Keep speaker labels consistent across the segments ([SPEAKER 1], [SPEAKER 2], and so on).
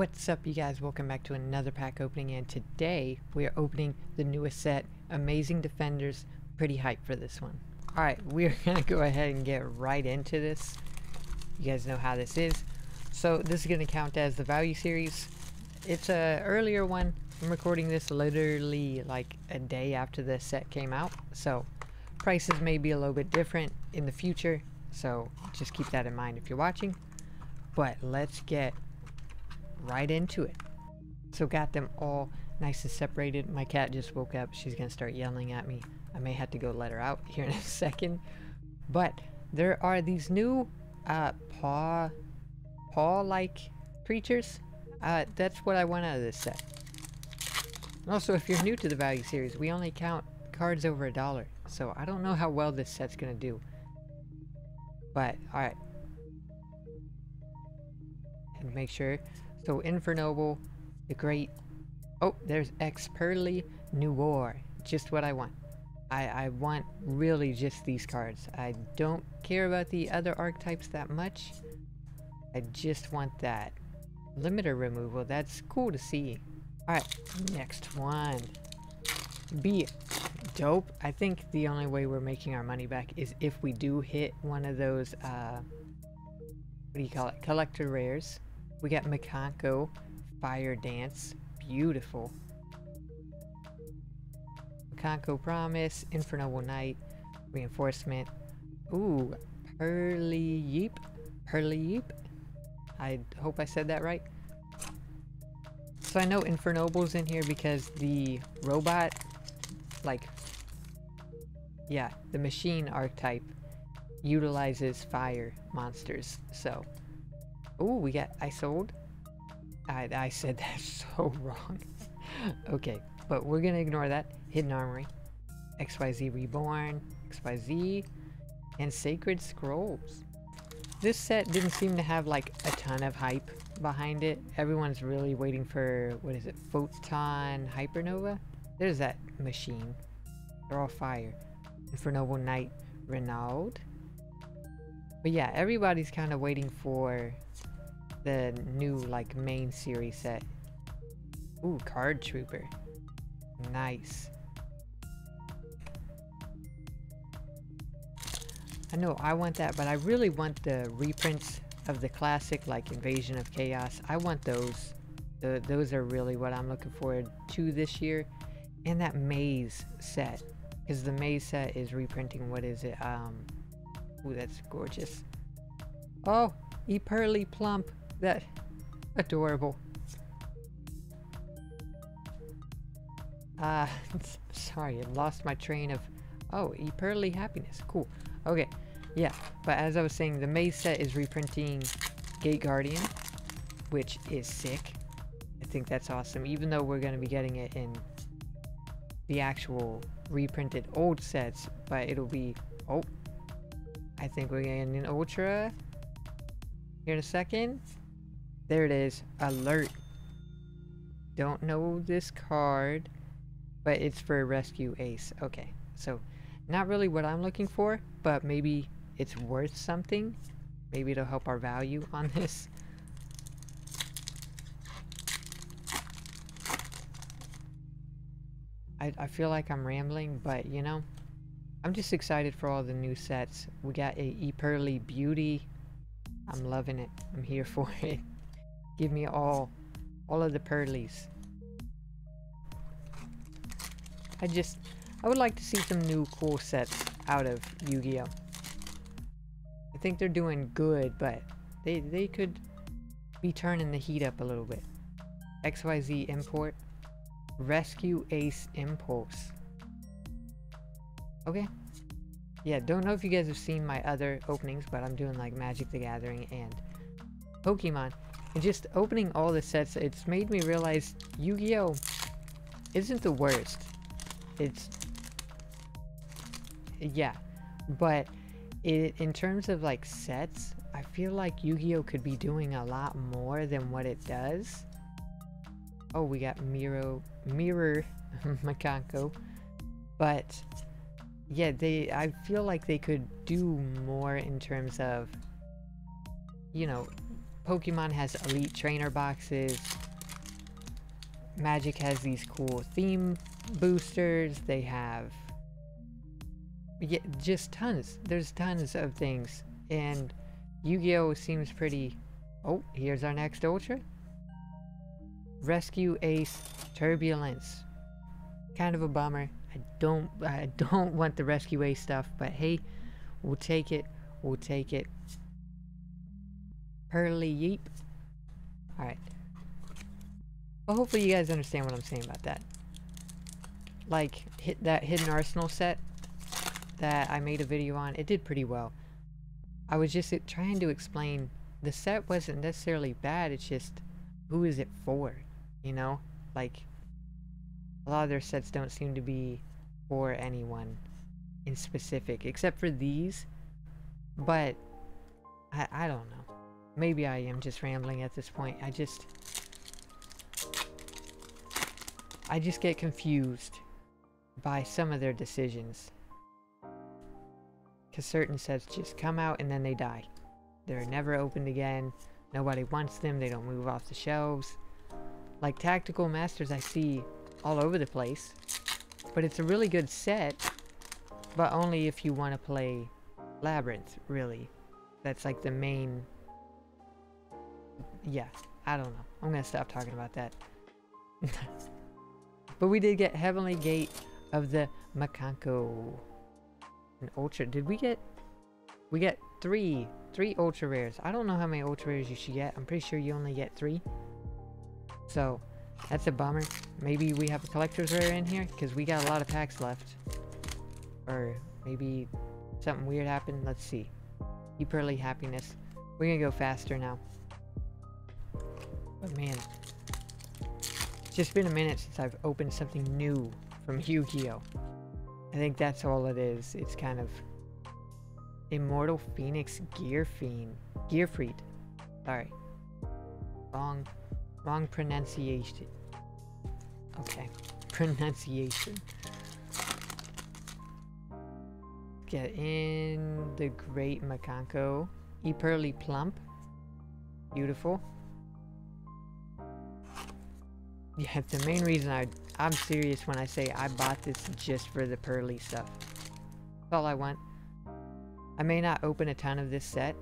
[SPEAKER 1] What's up you guys? Welcome back to another pack opening and today we are opening the newest set, Amazing Defenders. Pretty hyped for this one. Alright, we're gonna go ahead and get right into this. You guys know how this is. So this is gonna count as the value series. It's a earlier one. I'm recording this literally like a day after the set came out. So prices may be a little bit different in the future. So just keep that in mind if you're watching. But let's get right into it. So got them all nice and separated. My cat just woke up. She's going to start yelling at me. I may have to go let her out here in a second. But there are these new uh, paw paw-like creatures. Uh, that's what I want out of this set. Also, if you're new to the value series, we only count cards over a dollar. So I don't know how well this set's going to do. But, alright. And make sure so Infernoble, the Great... Oh, there's Expurrely Noir. Just what I want. I, I want really just these cards. I don't care about the other archetypes that much. I just want that. Limiter removal, that's cool to see. Alright, next one. Be dope. I think the only way we're making our money back is if we do hit one of those, uh, what do you call it, collector rares. We got Mikanko, Fire Dance, beautiful. Mikanko Promise, Inferno Night, Reinforcement. Ooh, Pearly Yeep, Pearly Yeep. I hope I said that right. So I know Infernoble's in here because the robot, like, yeah, the machine archetype utilizes fire monsters. So Oh, we got Isolde. I, I said that so wrong. okay, but we're gonna ignore that. Hidden Armory, XYZ Reborn, XYZ, and Sacred Scrolls. This set didn't seem to have like a ton of hype behind it. Everyone's really waiting for, what is it, Photon Hypernova? There's that machine. They're all fire. Infernoble Knight Renaud. But yeah, everybody's kind of waiting for the new like main series set. Ooh, Card Trooper. Nice. I know I want that, but I really want the reprints of the classic like Invasion of Chaos. I want those. The, those are really what I'm looking forward to this year. And that Maze set. Because the Maze set is reprinting, what is it? Um, ooh, that's gorgeous. Oh, E Pearly Plump. That adorable. Uh, sorry, I lost my train of... Oh, Pearly Happiness. Cool. Okay, yeah. But as I was saying, the Maze set is reprinting Gate Guardian, which is sick. I think that's awesome, even though we're going to be getting it in the actual reprinted old sets, but it'll be... Oh, I think we're getting an Ultra here in a second. There it is. Alert. Don't know this card, but it's for Rescue Ace. Okay, so not really what I'm looking for, but maybe it's worth something. Maybe it'll help our value on this. I, I feel like I'm rambling, but you know, I'm just excited for all the new sets. We got a Epurrely Beauty. I'm loving it. I'm here for it. Give me all, all of the pearlies. I just, I would like to see some new cool sets out of Yu-Gi-Oh! I think they're doing good, but they, they could be turning the heat up a little bit. XYZ Import. Rescue Ace Impulse. Okay. Yeah, don't know if you guys have seen my other openings, but I'm doing like Magic the Gathering and Pokemon. And just opening all the sets, it's made me realize Yu-Gi-Oh! isn't the worst. It's... Yeah. But it, in terms of like sets, I feel like Yu-Gi-Oh! could be doing a lot more than what it does. Oh, we got Miro, Mirror Mikanko. But yeah, they I feel like they could do more in terms of you know, Pokemon has elite trainer boxes. Magic has these cool theme boosters. They have yeah, just tons. There's tons of things. And Yu-Gi-Oh! seems pretty... Oh, here's our next Ultra. Rescue Ace Turbulence. Kind of a bummer. I don't I don't want the Rescue Ace stuff, but hey, we'll take it. We'll take it. Hurley Yeep. Alright. Well, hopefully you guys understand what I'm saying about that. Like, hit that Hidden Arsenal set that I made a video on, it did pretty well. I was just uh, trying to explain, the set wasn't necessarily bad, it's just, who is it for? You know? Like, a lot of their sets don't seem to be for anyone in specific, except for these. But, I, I don't know. Maybe I am just rambling at this point. I just... I just get confused by some of their decisions. Because certain sets just come out and then they die. They're never opened again. Nobody wants them. They don't move off the shelves. Like Tactical Masters I see all over the place. But it's a really good set. But only if you want to play Labyrinth, really. That's like the main... Yeah, I don't know. I'm going to stop talking about that. but we did get Heavenly Gate of the Mikanko. An ultra. Did we get... We get three. Three ultra rares. I don't know how many ultra rares you should get. I'm pretty sure you only get three. So, that's a bummer. Maybe we have a collector's rare in here, because we got a lot of packs left. Or maybe something weird happened. Let's see. Keep early happiness. We're gonna go faster now. But man, it's just been a minute since I've opened something new from Yu-Gi-Oh! I think that's all it is. It's kind of Immortal Phoenix Gear Fiend. Gearfried. Sorry. Wrong wrong pronunciation. Okay. Pronunciation. Get in the Great Mikanko. Epurrely Plump. Beautiful. Yeah, the main reason I, I'm serious when I say I bought this just for the pearly stuff. That's all I want. I may not open a ton of this set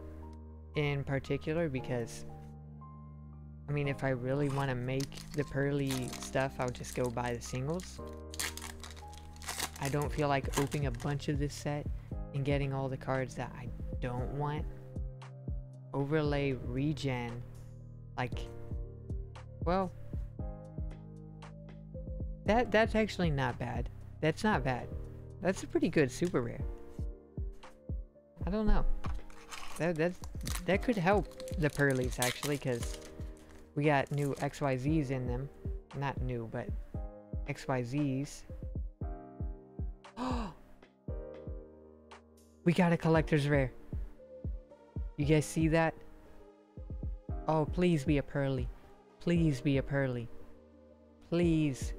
[SPEAKER 1] in particular because I mean if I really want to make the pearly stuff I'll just go buy the singles. I don't feel like opening a bunch of this set and getting all the cards that I don't want. Overlay regen. Like, well, that that's actually not bad. That's not bad. That's a pretty good super rare. I don't know. That that that could help the pearlies actually, because we got new XYZs in them. Not new, but XYZs. we got a collector's rare. You guys see that? Oh, please be a pearly. Please be a pearly. Please.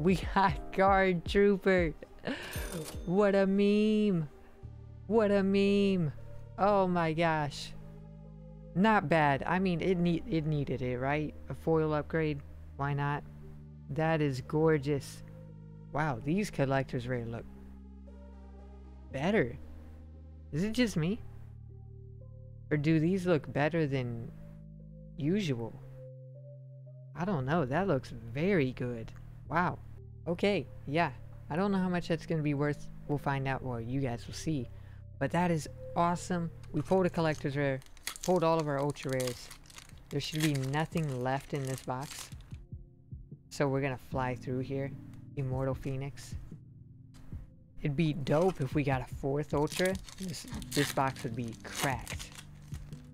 [SPEAKER 1] We got Card Trooper. What a meme. What a meme. Oh my gosh. Not bad. I mean, it need it needed it, right? A foil upgrade. Why not? That is gorgeous. Wow, these collectors rare look better. Is it just me? Or do these look better than usual? I don't know. That looks very good. Wow. Okay, yeah. I don't know how much that's going to be worth. We'll find out. Well, you guys will see. But that is awesome. We pulled a collector's rare. Pulled all of our ultra rares. There should be nothing left in this box. So we're going to fly through here. Immortal Phoenix. It'd be dope if we got a fourth ultra. This, this box would be cracked.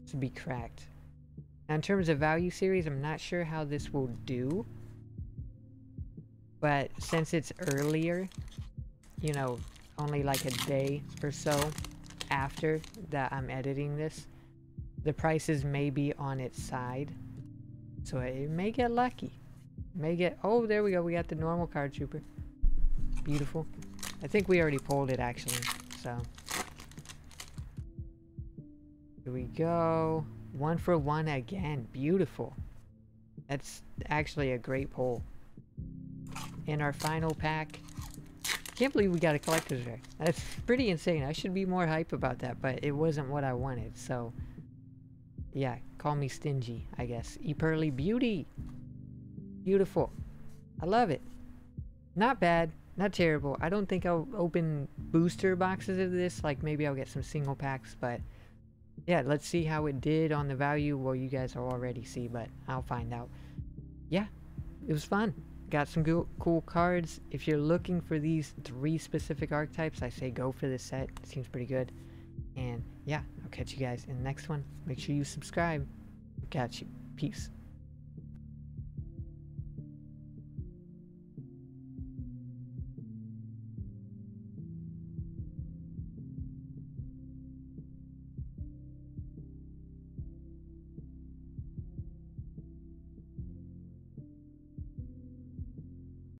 [SPEAKER 1] This would be cracked. Now in terms of value series, I'm not sure how this will do. But since it's earlier, you know, only like a day or so after that I'm editing this, the prices may be on its side. So it may get lucky. May get, oh, there we go. We got the normal card trooper. Beautiful. I think we already pulled it actually, so. Here we go. One for one again. Beautiful. That's actually a great pull. In our final pack. Can't believe we got a collector's rare. That's pretty insane. I should be more hype about that, but it wasn't what I wanted, so... Yeah, call me stingy, I guess. E Pearly Beauty! Beautiful. I love it. Not bad. Not terrible. I don't think I'll open booster boxes of this. Like, maybe I'll get some single packs, but... Yeah, let's see how it did on the value. Well, you guys will already see, but I'll find out. Yeah, it was fun. Got some go cool cards. If you're looking for these three specific archetypes, I say go for this set. Seems pretty good. And yeah, I'll catch you guys in the next one. Make sure you subscribe. Catch you. Peace.